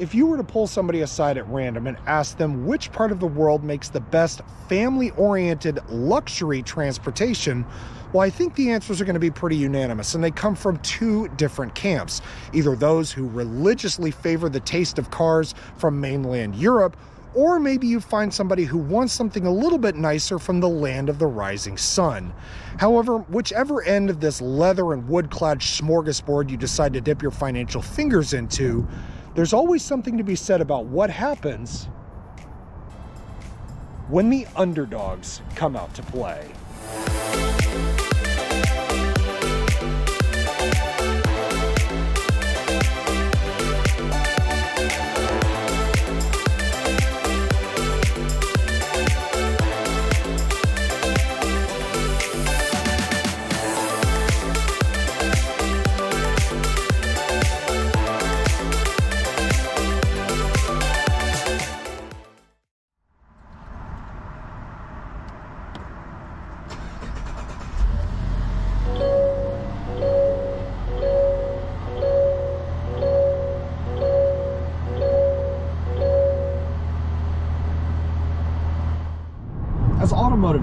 If you were to pull somebody aside at random and ask them which part of the world makes the best family oriented luxury transportation, well, I think the answers are going to be pretty unanimous, and they come from two different camps. Either those who religiously favor the taste of cars from mainland Europe, or maybe you find somebody who wants something a little bit nicer from the land of the rising sun. However, whichever end of this leather and wood clad smorgasbord you decide to dip your financial fingers into, there's always something to be said about what happens when the underdogs come out to play.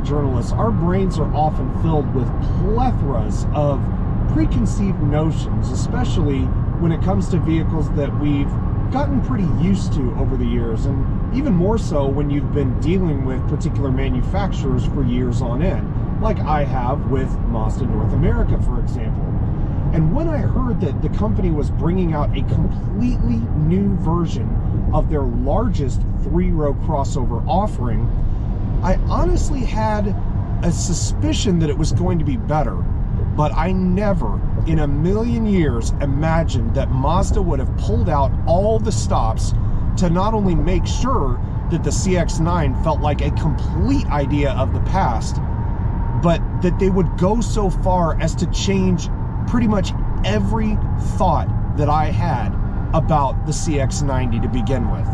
Journalists, our brains are often filled with plethoras of preconceived notions, especially when it comes to vehicles that we've gotten pretty used to over the years, and even more so when you've been dealing with particular manufacturers for years on end, like I have with Mazda North America, for example. And when I heard that the company was bringing out a completely new version of their largest three row crossover offering, I honestly had a suspicion that it was going to be better, but I never in a million years imagined that Mazda would have pulled out all the stops to not only make sure that the CX9 felt like a complete idea of the past, but that they would go so far as to change pretty much every thought that I had about the CX90 to begin with.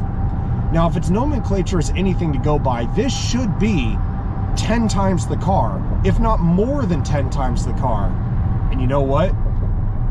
Now, if its nomenclature is anything to go by, this should be 10 times the car, if not more than 10 times the car. And you know what?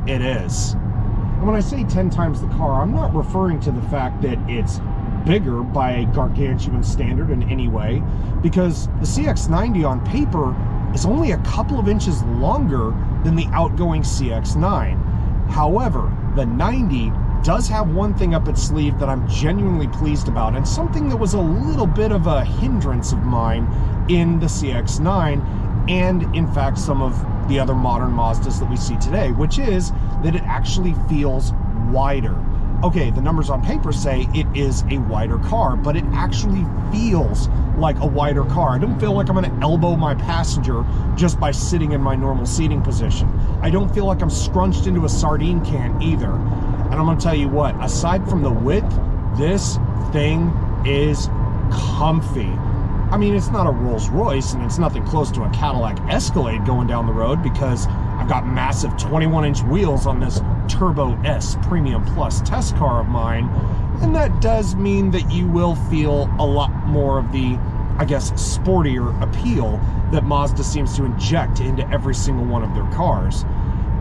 It is. And when I say 10 times the car, I'm not referring to the fact that it's bigger by a gargantuan standard in any way, because the CX90 on paper is only a couple of inches longer than the outgoing CX9. However, the 90 does have one thing up its sleeve that I'm genuinely pleased about, and something that was a little bit of a hindrance of mine in the CX9, and in fact, some of the other modern Mazdas that we see today, which is that it actually feels wider. Okay, the numbers on paper say it is a wider car, but it actually feels like a wider car. I don't feel like I'm gonna elbow my passenger just by sitting in my normal seating position. I don't feel like I'm scrunched into a sardine can either. And I'm to tell you what, aside from the width, this thing is comfy. I mean, it's not a Rolls Royce and it's nothing close to a Cadillac Escalade going down the road because I've got massive 21 inch wheels on this Turbo S Premium Plus test car of mine. And that does mean that you will feel a lot more of the, I guess, sportier appeal that Mazda seems to inject into every single one of their cars.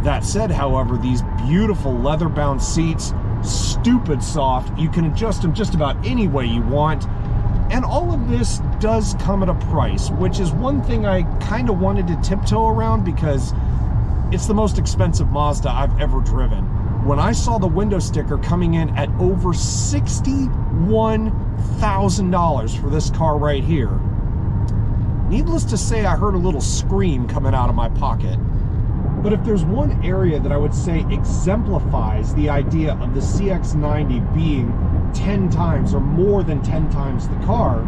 That said, however, these beautiful leather bound seats, stupid soft, you can adjust them just about any way you want. And all of this does come at a price, which is one thing I kind of wanted to tiptoe around because it's the most expensive Mazda I've ever driven. When I saw the window sticker coming in at over $61,000 for this car right here, needless to say, I heard a little scream coming out of my pocket. But if there's one area that I would say exemplifies the idea of the CX90 being 10 times or more than 10 times the car,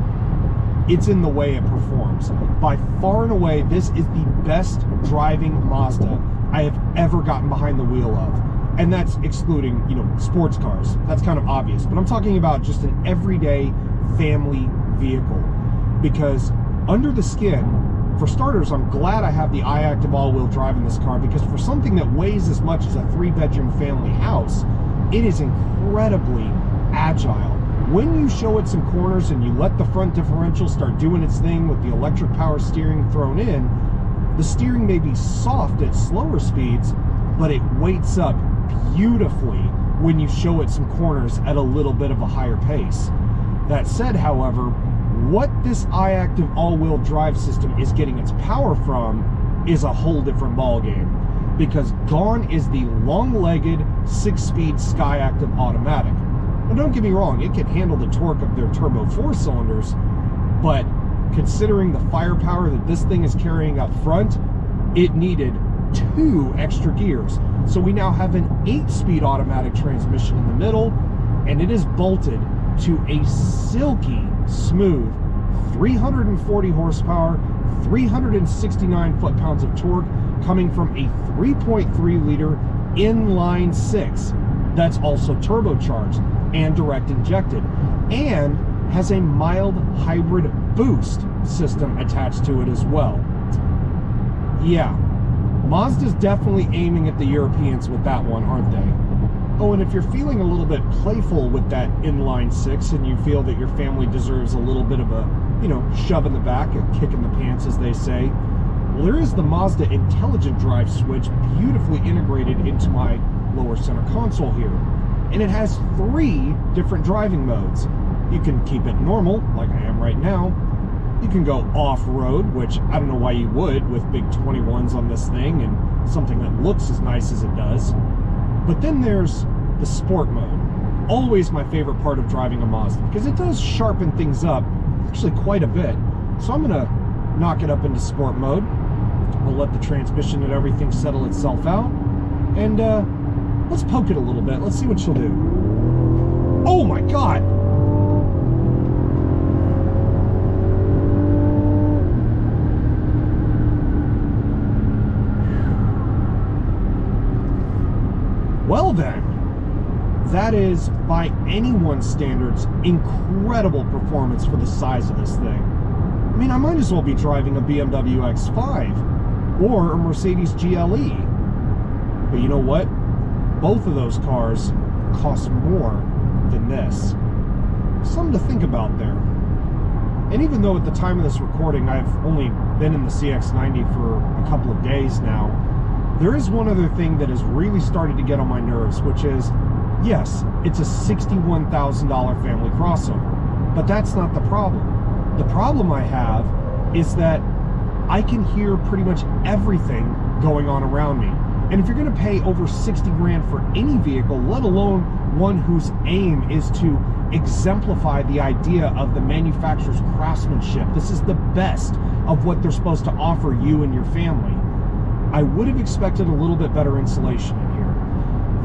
it's in the way it performs. By far and away, this is the best driving Mazda I have ever gotten behind the wheel of. And that's excluding, you know, sports cars. That's kind of obvious. But I'm talking about just an everyday family vehicle. Because under the skin, for starters, I'm glad I have the i-Activ all-wheel drive in this car because for something that weighs as much as a three-bedroom family house, it is incredibly agile. When you show it some corners and you let the front differential start doing its thing with the electric power steering thrown in, the steering may be soft at slower speeds, but it weights up beautifully when you show it some corners at a little bit of a higher pace. That said, however, what this i-Activ all-wheel drive system is getting its power from is a whole different ballgame because gone is the long-legged six-speed Skyactiv automatic. Now don't get me wrong, it can handle the torque of their turbo four cylinders, but considering the firepower that this thing is carrying up front, it needed two extra gears. So we now have an eight-speed automatic transmission in the middle, and it is bolted to a silky smooth 340 horsepower, 369 foot-pounds of torque coming from a 3.3 liter inline six that's also turbocharged and direct injected and has a mild hybrid boost system attached to it as well. Yeah, Mazda's definitely aiming at the Europeans with that one, aren't they? Oh, and if you're feeling a little bit playful with that inline six and you feel that your family deserves a little bit of a, you know, shove in the back, a kick in the pants, as they say, well, there is the Mazda intelligent drive switch beautifully integrated into my lower center console here. And it has three different driving modes. You can keep it normal, like I am right now, you can go off-road, which I don't know why you would with big 21s on this thing and something that looks as nice as it does. But then there's the sport mode. Always my favorite part of driving a Mazda because it does sharpen things up actually quite a bit. So I'm gonna knock it up into sport mode. I'll let the transmission and everything settle itself out. And uh, let's poke it a little bit. Let's see what she'll do. Oh my God! Well then, that is, by anyone's standards, incredible performance for the size of this thing. I mean, I might as well be driving a BMW X5 or a Mercedes GLE. But you know what? Both of those cars cost more than this. Something to think about there. And even though at the time of this recording I've only been in the CX90 for a couple of days now, there is one other thing that has really started to get on my nerves, which is, yes, it's a $61,000 family crossover, but that's not the problem. The problem I have is that I can hear pretty much everything going on around me. And if you're going to pay over 60 grand for any vehicle, let alone one whose aim is to exemplify the idea of the manufacturer's craftsmanship, this is the best of what they're supposed to offer you and your family. I would have expected a little bit better insulation.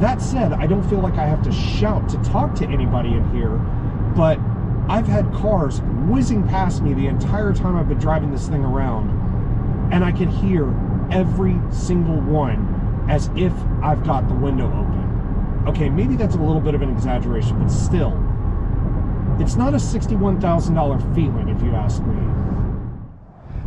That said, I don't feel like I have to shout to talk to anybody in here, but I've had cars whizzing past me the entire time I've been driving this thing around, and I can hear every single one as if I've got the window open. Okay, maybe that's a little bit of an exaggeration, but still, it's not a $61,000 feeling if you ask me.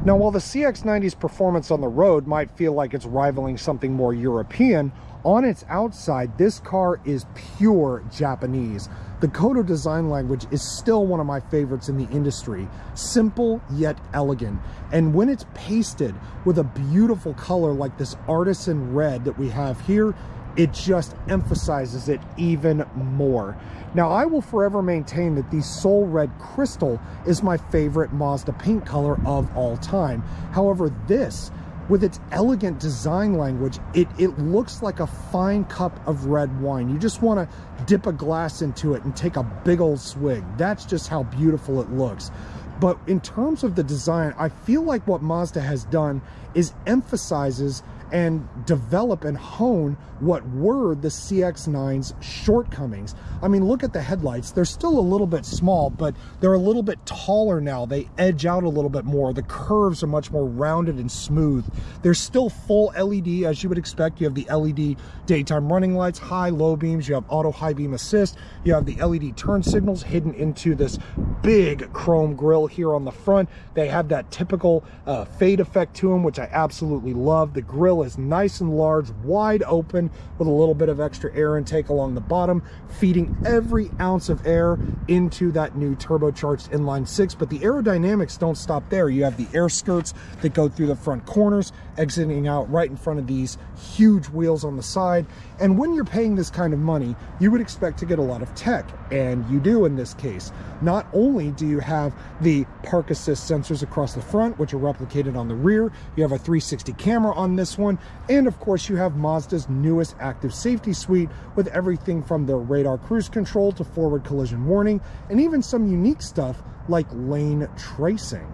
Now, while the CX-90's performance on the road might feel like it's rivaling something more European, on its outside, this car is pure Japanese. The Kodo design language is still one of my favorites in the industry. Simple yet elegant. And when it's pasted with a beautiful color like this artisan red that we have here, it just emphasizes it even more. Now, I will forever maintain that the Soul Red Crystal is my favorite Mazda paint color of all time. However, this, with its elegant design language, it, it looks like a fine cup of red wine. You just want to dip a glass into it and take a big old swig. That's just how beautiful it looks. But in terms of the design, I feel like what Mazda has done is emphasizes and develop and hone what were the CX-9's shortcomings. I mean, look at the headlights. They're still a little bit small, but they're a little bit taller now. They edge out a little bit more. The curves are much more rounded and smooth. They're still full LED, as you would expect. You have the LED daytime running lights, high, low beams. You have auto high beam assist. You have the LED turn signals hidden into this big chrome grille here on the front. They have that typical uh, fade effect to them, which I absolutely love. The grille is nice and large, wide open with a little bit of extra air intake along the bottom, feeding every ounce of air into that new turbocharged inline six. But the aerodynamics don't stop there. You have the air skirts that go through the front corners, exiting out right in front of these huge wheels on the side. And when you're paying this kind of money, you would expect to get a lot of tech, and you do in this case. Not only do you have the park assist sensors across the front, which are replicated on the rear, you have a 360 camera on this one, and of course you have Mazda's newest active safety suite with everything from their radar cruise control to forward collision warning, and even some unique stuff like lane tracing.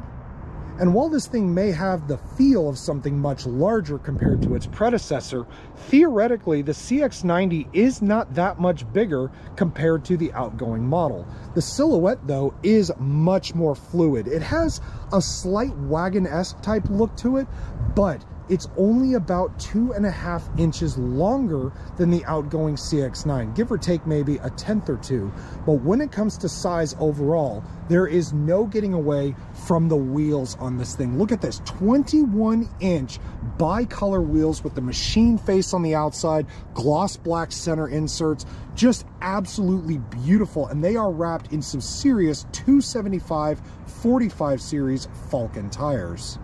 And while this thing may have the feel of something much larger compared to its predecessor, theoretically the CX-90 is not that much bigger compared to the outgoing model. The silhouette though is much more fluid. It has a slight wagon-esque type look to it, but it's only about two and a half inches longer than the outgoing CX-9, give or take maybe a tenth or two. But when it comes to size overall, there is no getting away from the wheels on this thing. Look at this, 21 inch bicolor wheels with the machine face on the outside, gloss black center inserts, just absolutely beautiful. And they are wrapped in some serious 275 45 series Falken tires.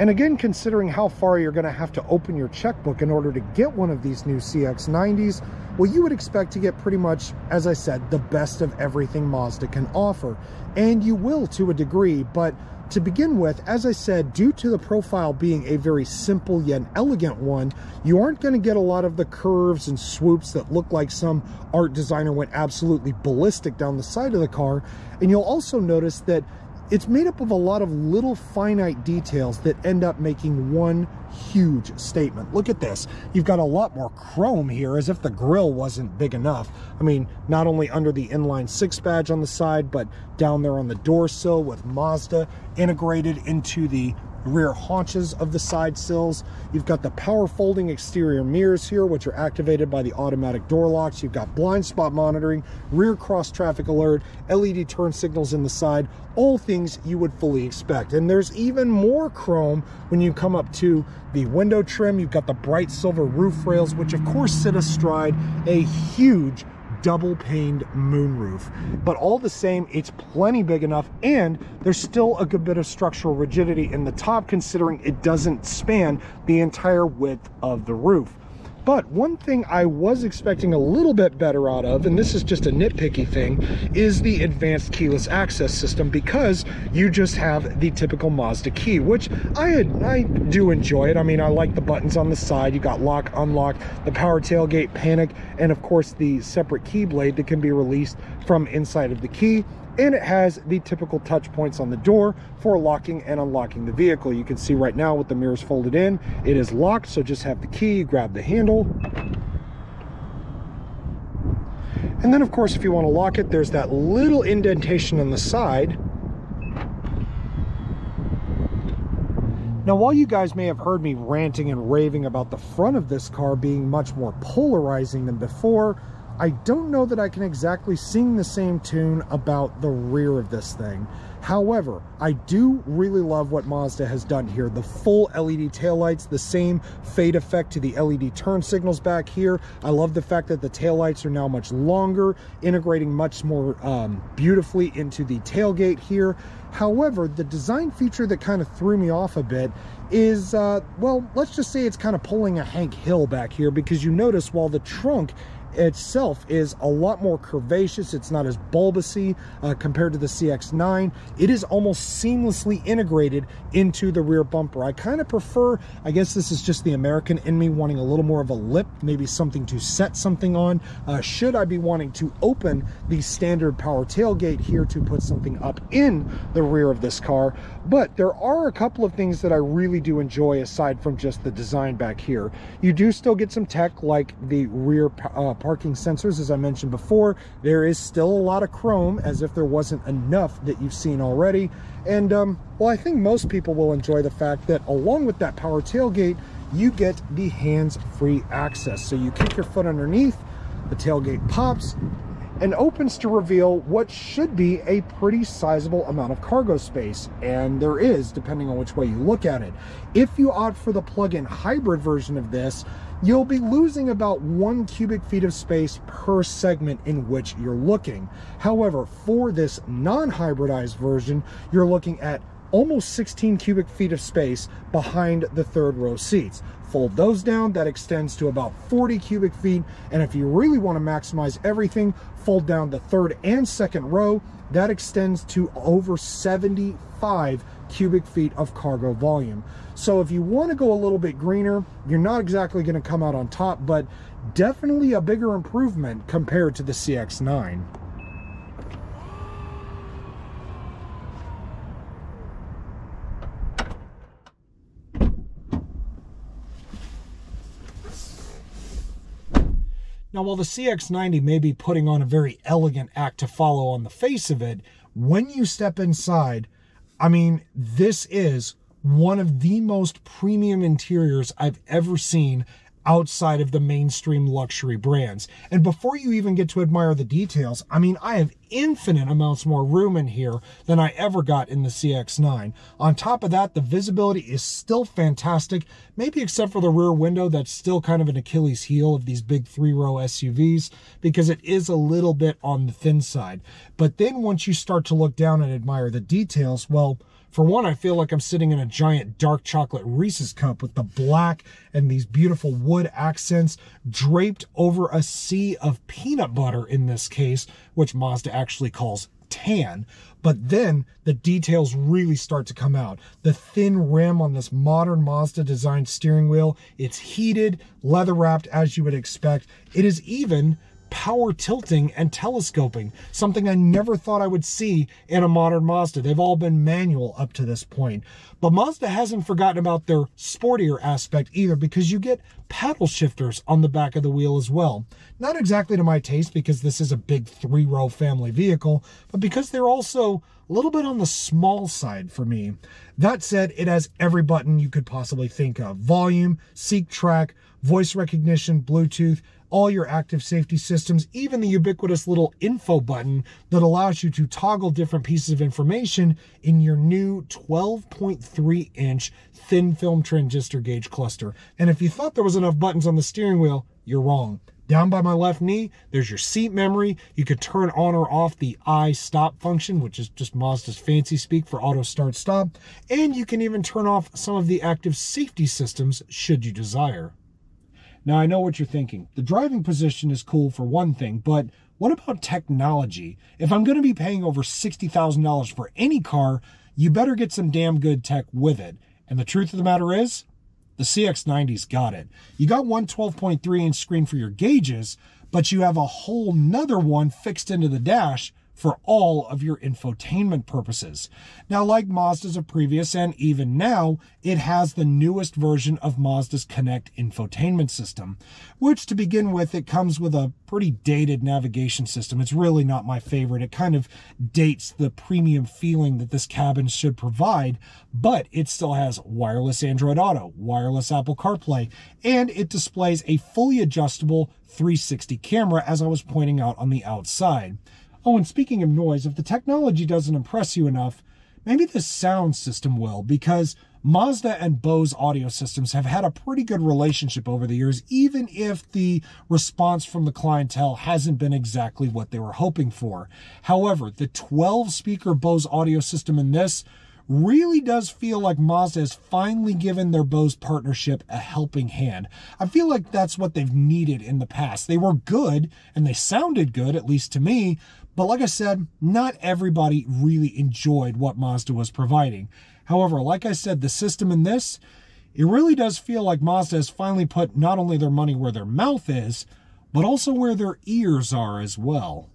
And again, considering how far you're going to have to open your checkbook in order to get one of these new CX-90s, well, you would expect to get pretty much, as I said, the best of everything Mazda can offer. And you will to a degree, but to begin with, as I said, due to the profile being a very simple yet elegant one, you aren't going to get a lot of the curves and swoops that look like some art designer went absolutely ballistic down the side of the car. And you'll also notice that it's made up of a lot of little finite details that end up making one huge statement. Look at this. You've got a lot more chrome here as if the grill wasn't big enough. I mean, not only under the inline six badge on the side, but down there on the door sill with Mazda integrated into the rear haunches of the side sills. You've got the power folding exterior mirrors here, which are activated by the automatic door locks. You've got blind spot monitoring, rear cross traffic alert, LED turn signals in the side, all things you would fully expect. And there's even more chrome when you come up to the window trim. You've got the bright silver roof rails, which of course sit astride a huge double paned moonroof. But all the same, it's plenty big enough and there's still a good bit of structural rigidity in the top considering it doesn't span the entire width of the roof. But one thing I was expecting a little bit better out of, and this is just a nitpicky thing, is the advanced keyless access system because you just have the typical Mazda key, which I, I do enjoy it. I mean, I like the buttons on the side. You got lock, unlock, the power tailgate, panic, and of course the separate key blade that can be released from inside of the key and it has the typical touch points on the door for locking and unlocking the vehicle. You can see right now with the mirrors folded in, it is locked, so just have the key, grab the handle. And then of course, if you want to lock it, there's that little indentation on the side. Now, while you guys may have heard me ranting and raving about the front of this car being much more polarizing than before, I don't know that I can exactly sing the same tune about the rear of this thing. However, I do really love what Mazda has done here. The full LED taillights, the same fade effect to the LED turn signals back here. I love the fact that the taillights are now much longer, integrating much more um, beautifully into the tailgate here. However, the design feature that kind of threw me off a bit is, uh, well, let's just say it's kind of pulling a Hank Hill back here because you notice while the trunk itself is a lot more curvaceous. It's not as bulbousy uh, compared to the CX-9. It is almost seamlessly integrated into the rear bumper. I kind of prefer, I guess this is just the American in me wanting a little more of a lip, maybe something to set something on. Uh, should I be wanting to open the standard power tailgate here to put something up in the rear of this car. But there are a couple of things that I really do enjoy aside from just the design back here. You do still get some tech like the rear uh, parking sensors, as I mentioned before. There is still a lot of chrome, as if there wasn't enough that you've seen already. And, um, well, I think most people will enjoy the fact that along with that power tailgate, you get the hands-free access. So you kick your foot underneath, the tailgate pops, and opens to reveal what should be a pretty sizable amount of cargo space, and there is, depending on which way you look at it. If you opt for the plug-in hybrid version of this, you'll be losing about one cubic feet of space per segment in which you're looking. However, for this non-hybridized version, you're looking at almost 16 cubic feet of space behind the third row seats. Fold those down, that extends to about 40 cubic feet. And if you really want to maximize everything, fold down the third and second row, that extends to over 75 cubic feet of cargo volume. So if you want to go a little bit greener, you're not exactly going to come out on top, but definitely a bigger improvement compared to the CX-9. Now, while the CX90 may be putting on a very elegant act to follow on the face of it, when you step inside, I mean, this is one of the most premium interiors I've ever seen outside of the mainstream luxury brands. And before you even get to admire the details, I mean, I have infinite amounts more room in here than I ever got in the CX-9. On top of that, the visibility is still fantastic, maybe except for the rear window that's still kind of an Achilles heel of these big three-row SUVs because it is a little bit on the thin side. But then once you start to look down and admire the details, well, for one, I feel like I'm sitting in a giant dark chocolate Reese's cup with the black and these beautiful wood accents draped over a sea of peanut butter in this case, which Mazda actually calls tan. But then the details really start to come out. The thin rim on this modern Mazda designed steering wheel, it's heated, leather wrapped as you would expect. It is even power tilting and telescoping, something I never thought I would see in a modern Mazda. They've all been manual up to this point. But Mazda hasn't forgotten about their sportier aspect either because you get paddle shifters on the back of the wheel as well. Not exactly to my taste because this is a big three-row family vehicle, but because they're also a little bit on the small side for me. That said, it has every button you could possibly think of. Volume, seek track, voice recognition, Bluetooth, all your active safety systems, even the ubiquitous little info button that allows you to toggle different pieces of information in your new 12.3 inch thin film transistor gauge cluster. And if you thought there was enough buttons on the steering wheel, you're wrong. Down by my left knee, there's your seat memory. You could turn on or off the i-Stop function, which is just Mazda's fancy speak for auto start stop. And you can even turn off some of the active safety systems should you desire. Now, I know what you're thinking. The driving position is cool for one thing, but what about technology? If I'm going to be paying over $60,000 for any car, you better get some damn good tech with it. And the truth of the matter is, the CX90's got it. You got one 12.3 inch screen for your gauges, but you have a whole nother one fixed into the dash for all of your infotainment purposes. Now, like Mazda's of previous and even now, it has the newest version of Mazda's Connect infotainment system, which to begin with, it comes with a pretty dated navigation system. It's really not my favorite. It kind of dates the premium feeling that this cabin should provide, but it still has wireless Android Auto, wireless Apple CarPlay, and it displays a fully adjustable 360 camera as I was pointing out on the outside. Oh, and speaking of noise, if the technology doesn't impress you enough, maybe the sound system will, because Mazda and Bose audio systems have had a pretty good relationship over the years, even if the response from the clientele hasn't been exactly what they were hoping for. However, the 12 speaker Bose audio system in this really does feel like Mazda has finally given their Bose partnership a helping hand. I feel like that's what they've needed in the past. They were good and they sounded good, at least to me, but like I said, not everybody really enjoyed what Mazda was providing. However, like I said, the system in this, it really does feel like Mazda has finally put not only their money where their mouth is, but also where their ears are as well.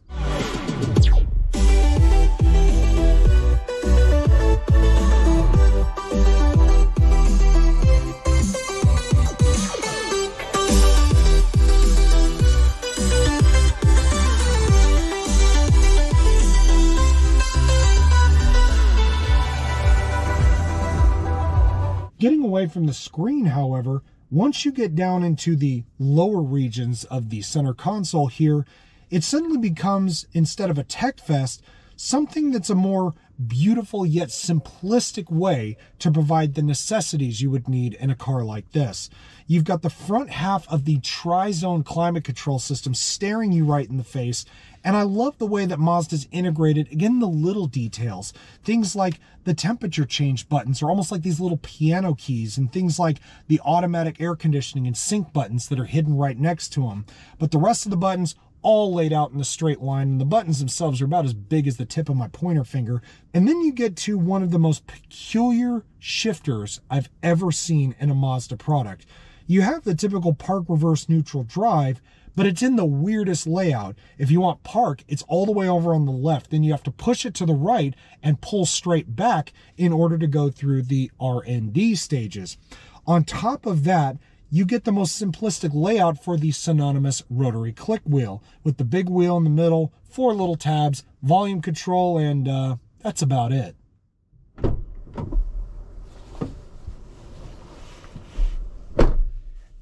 Away from the screen, however, once you get down into the lower regions of the center console here, it suddenly becomes, instead of a tech fest, something that's a more beautiful yet simplistic way to provide the necessities you would need in a car like this. You've got the front half of the tri-zone climate control system staring you right in the face. And I love the way that Mazda's integrated, again, the little details. Things like the temperature change buttons are almost like these little piano keys and things like the automatic air conditioning and sync buttons that are hidden right next to them. But the rest of the buttons all laid out in a straight line, and the buttons themselves are about as big as the tip of my pointer finger. And then you get to one of the most peculiar shifters I've ever seen in a Mazda product. You have the typical park reverse neutral drive, but it's in the weirdest layout. If you want park, it's all the way over on the left. Then you have to push it to the right and pull straight back in order to go through the R&D stages. On top of that, you get the most simplistic layout for the synonymous rotary click wheel with the big wheel in the middle, four little tabs, volume control, and uh, that's about it.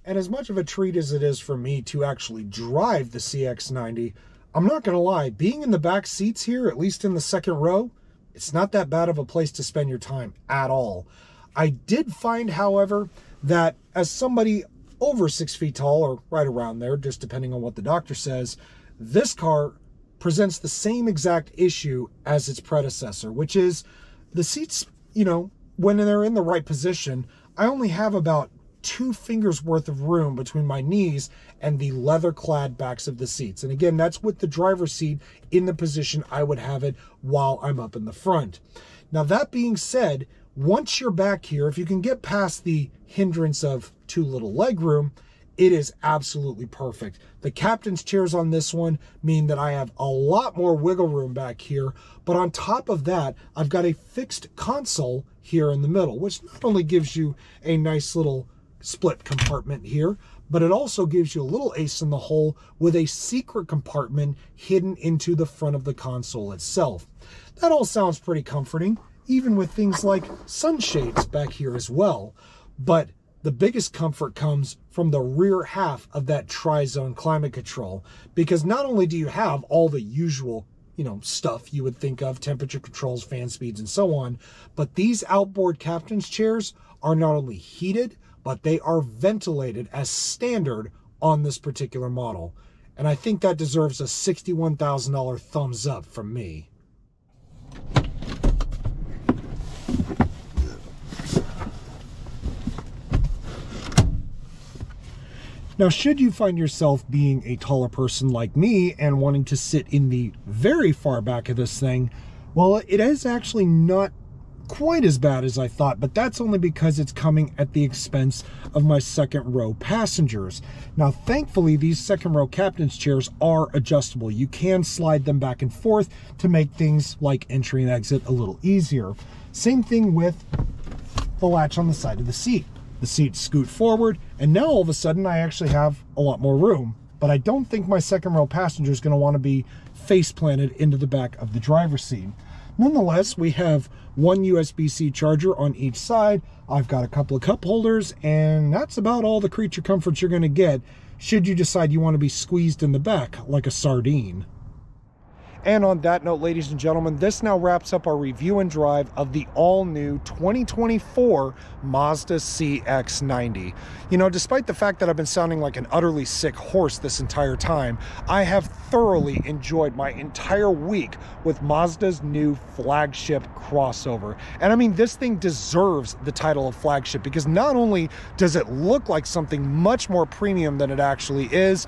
And as much of a treat as it is for me to actually drive the CX90, I'm not going to lie, being in the back seats here, at least in the second row, it's not that bad of a place to spend your time at all. I did find, however, that as somebody over six feet tall or right around there, just depending on what the doctor says, this car presents the same exact issue as its predecessor, which is the seats, you know, when they're in the right position, I only have about two fingers worth of room between my knees and the leather clad backs of the seats. And again, that's with the driver's seat in the position I would have it while I'm up in the front. Now, that being said, once you're back here, if you can get past the hindrance of too little leg room, it is absolutely perfect. The captain's chairs on this one mean that I have a lot more wiggle room back here, but on top of that, I've got a fixed console here in the middle, which not only gives you a nice little split compartment here, but it also gives you a little ace in the hole with a secret compartment hidden into the front of the console itself. That all sounds pretty comforting even with things like sunshades back here as well. But the biggest comfort comes from the rear half of that tri-zone climate control because not only do you have all the usual you know stuff you would think of temperature controls fan speeds and so on but these outboard captain's chairs are not only heated but they are ventilated as standard on this particular model and i think that deserves a $61000 thumbs up from me Now, should you find yourself being a taller person like me and wanting to sit in the very far back of this thing, well, it is actually not quite as bad as I thought, but that's only because it's coming at the expense of my second row passengers. Now, thankfully, these second row captain's chairs are adjustable. You can slide them back and forth to make things like entry and exit a little easier. Same thing with the latch on the side of the seat the seats scoot forward, and now all of a sudden I actually have a lot more room. But I don't think my second row passenger is going to want to be face planted into the back of the driver's seat. Nonetheless, we have one USB-C charger on each side. I've got a couple of cup holders, and that's about all the creature comforts you're going to get should you decide you want to be squeezed in the back like a sardine. And on that note, ladies and gentlemen, this now wraps up our review and drive of the all new 2024 Mazda CX90. You know, despite the fact that I've been sounding like an utterly sick horse this entire time, I have thoroughly enjoyed my entire week with Mazda's new flagship crossover. And I mean, this thing deserves the title of flagship because not only does it look like something much more premium than it actually is,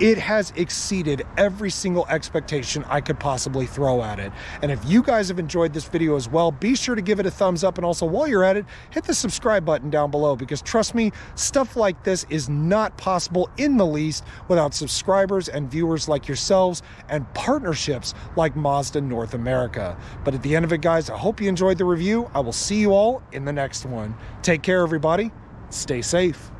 it has exceeded every single expectation I could possibly throw at it. And if you guys have enjoyed this video as well, be sure to give it a thumbs up. And also, while you're at it, hit the subscribe button down below because trust me, stuff like this is not possible in the least without subscribers and viewers like yourselves and partnerships like Mazda North America. But at the end of it, guys, I hope you enjoyed the review. I will see you all in the next one. Take care, everybody. Stay safe.